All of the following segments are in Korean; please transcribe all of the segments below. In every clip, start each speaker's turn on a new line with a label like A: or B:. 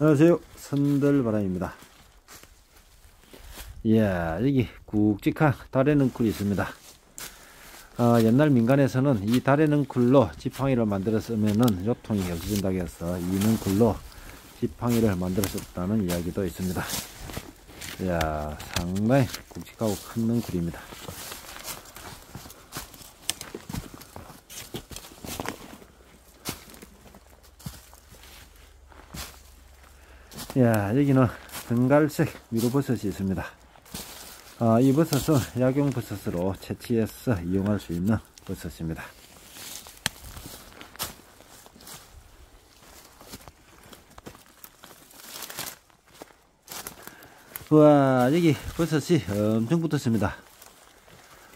A: 안녕하세요. 선들바람입니다. 이야 여기 굵직한 달의 능쿨이 있습니다. 어, 옛날 민간에서는 이 달의 능쿨로 지팡이를 만들어 쓰면은 요통이 없어진다고 해서 이 능쿨로 지팡이를 만들어 썼다는 이야기도 있습니다. 이야 상당히 굵직하고 큰 능쿨입니다 야 여기는 등갈색 미로버섯이 있습니다. 어, 이 버섯은 약용버섯으로 채취해서 이용할 수 있는 버섯입니다. 와 여기 버섯이 엄청 붙었습니다.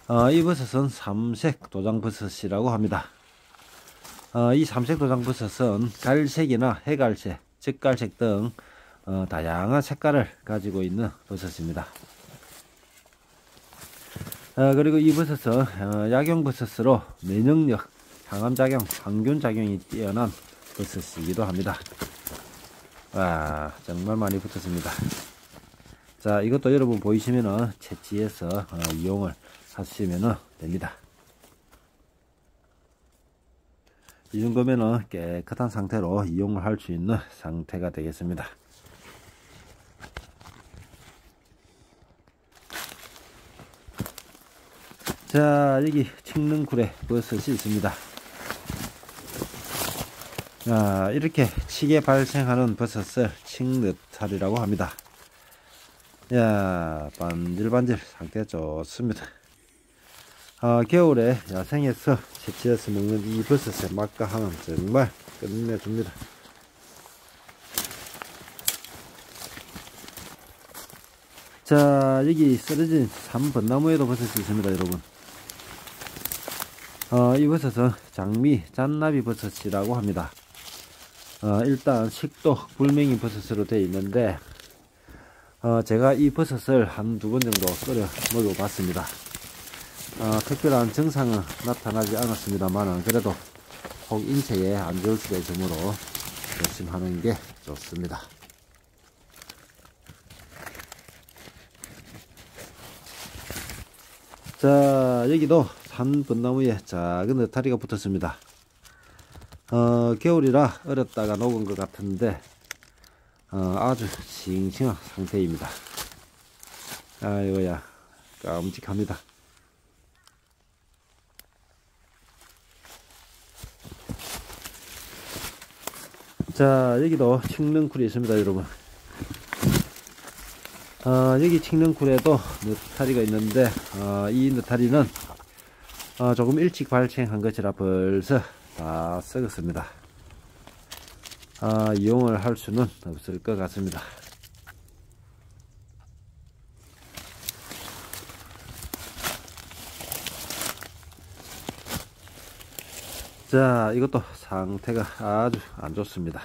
A: 어, 이 버섯은 삼색 도장버섯이라고 합니다. 어, 이 삼색 도장버섯은 갈색이나 해갈색, 적갈색 등 어, 다양한 색깔을 가지고 있는 버섯입니다. 어, 그리고 이 버섯은 어, 약용버섯으로 면역력, 항암작용, 항균작용이 뛰어난 버섯이기도 합니다. 와 정말 많이 붙었습니다. 자 이것도 여러분 보이시면은 채취해서 어, 이용을 하시면 됩니다. 이 정도면은 깨끗한 상태로 이용을 할 수 있는 상태가 되겠습니다. 자 여기 칡능굴에 버섯이 있습니다. 자 이렇게 치게 발생하는 버섯을 칡느탈이라고 합니다. 야 반질반질 상태가 좋습니다. 아, 겨울에 야생에서 채취해서 먹는 이 버섯의 맛과 향은 정말 끝내줍니다. 자 여기 쓰러진 삼번나무에도 버섯이 있습니다 여러분 어, 이 버섯은 장미 잔나비 버섯이라고 합니다. 어, 일단 식도 불맹이 버섯으로 되어 있는데 어, 제가 이 버섯을 한 두 번 정도 끓여 먹어봤습니다. 어, 특별한 증상은 나타나지 않았습니다만 그래도 혹 인체에 안 좋을 수가 있으므로 조심하는 게 좋습니다. 자 여기도 산벚나무에 작은 느타리가 붙었습니다. 어, 겨울이라 얼었다가 녹은 것 같은데 어, 아주 싱싱한 상태입니다. 아이고야 깜찍합니다. 자 여기도 칡능쿨이 있습니다 여러분 어, 여기 칡능쿨에도 느타리가 있는데 어, 이 느타리는 어, 조금 일찍 발생한 것이라 벌써 다 썩었습니다. 아, 이용을 할 수는 없을 것 같습니다. 자, 이것도 상태가 아주 안 좋습니다.